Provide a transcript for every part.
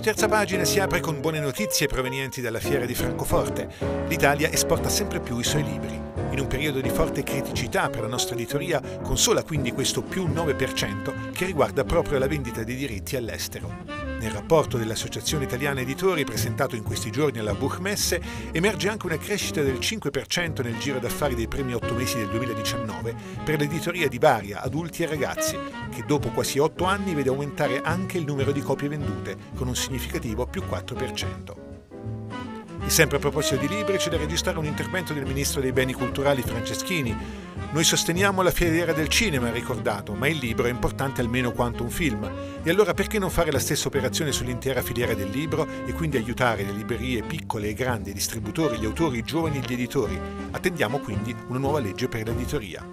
terza pagina si apre con buone notizie provenienti dalla fiera di Francoforte. L'Italia esporta sempre più i suoi libri. In un periodo di forte criticità per la nostra editoria, consola quindi questo più 9% che riguarda proprio la vendita di diritti all'estero. Nel rapporto dell'Associazione Italiana Editori presentato in questi giorni alla Buchmesse emerge anche una crescita del 5% nel giro d'affari dei primi otto mesi del 2019 per l'editoria di Varia, adulti e ragazzi, che dopo quasi otto anni vede aumentare anche il numero di copie vendute, con un significativo più 4%. E sempre a proposito di libri c'è da registrare un intervento del ministro dei beni culturali Franceschini, noi sosteniamo la filiera del cinema, ha ricordato, ma il libro è importante almeno quanto un film. E allora perché non fare la stessa operazione sull'intera filiera del libro e quindi aiutare le librerie piccole e grandi, i distributori, gli autori, i giovani e gli editori? Attendiamo quindi una nuova legge per l'editoria.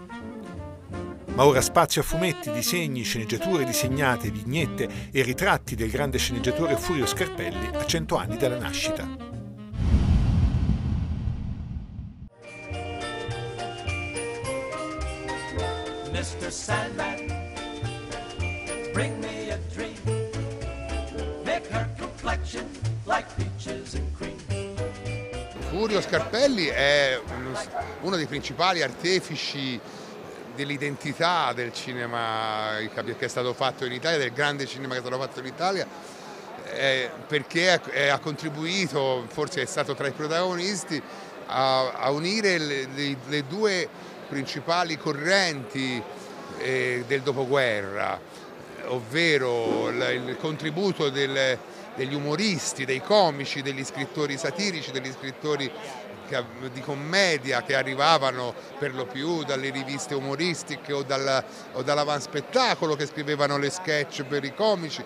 Ma ora spazio a fumetti, disegni, sceneggiature disegnate, vignette e ritratti del grande sceneggiatore Furio Scarpelli a cento anni dalla nascita. Mr. Sandman, bring me a dream. Make her complexion like peaches and cream. Furio Scarpelli è uno dei principali artefici dell'identità del cinema che è stato fatto in Italia, del grande cinema che è stato fatto in Italia, eh, perché ha contribuito, forse è stato tra i protagonisti, a, unire le due principali correnti eh, del dopoguerra, ovvero il contributo del, degli umoristi, dei comici, degli scrittori satirici, degli scrittori di commedia che arrivavano per lo più dalle riviste umoristiche o, dal, o dall'avanspettacolo che scrivevano le sketch per i comici.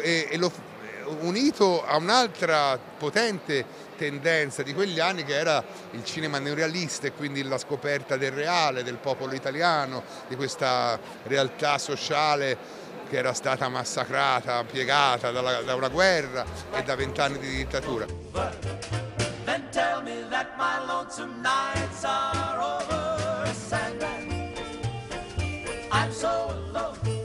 E, e lo, unito a un'altra potente tendenza di quegli anni che era il cinema neorealista e quindi la scoperta del reale, del popolo italiano, di questa realtà sociale che era stata massacrata, piegata dalla, da una guerra e da vent'anni di dittatura. I'm so alone.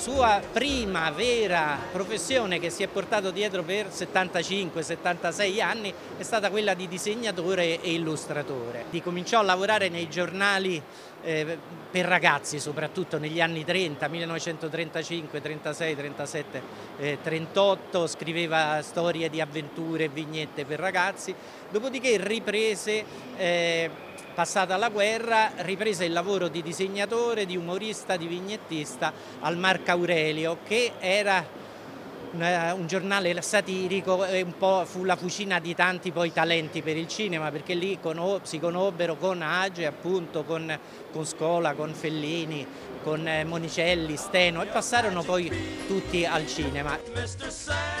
Sua prima vera professione che si è portato dietro per 75-76 anni è stata quella di disegnatore e illustratore. Di cominciò a lavorare nei giornali eh, per ragazzi, soprattutto negli anni 30, 1935, 36, 37, eh, 38, scriveva storie di avventure e vignette per ragazzi, dopodiché riprese eh, Passata la guerra riprese il lavoro di disegnatore, di umorista, di vignettista al Marco Aurelio che era un giornale satirico e un po' fu la fucina di tanti poi talenti per il cinema perché lì si conobbero con Age, appunto, con, con Scola, con Fellini, con eh, Monicelli, Steno e passarono poi tutti al cinema.